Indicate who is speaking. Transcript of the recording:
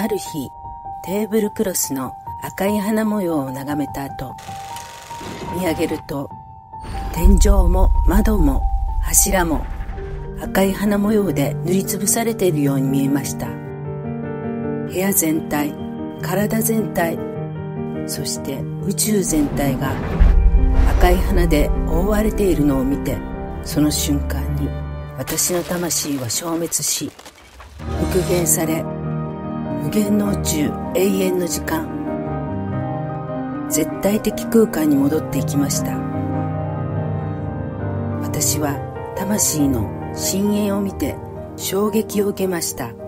Speaker 1: ある日テーブルクロスの赤い花模様を眺めた後見上げると天井も窓も柱も赤い花模様で塗りつぶされているように見えました。部屋全体体全体そして宇宙全体が赤い花で覆われているのを見てその瞬間に私の魂は消滅し復元され無限の宇宙永遠の時間。絶対的空間に戻っていきました。私は魂の深淵を見て衝撃を受けました。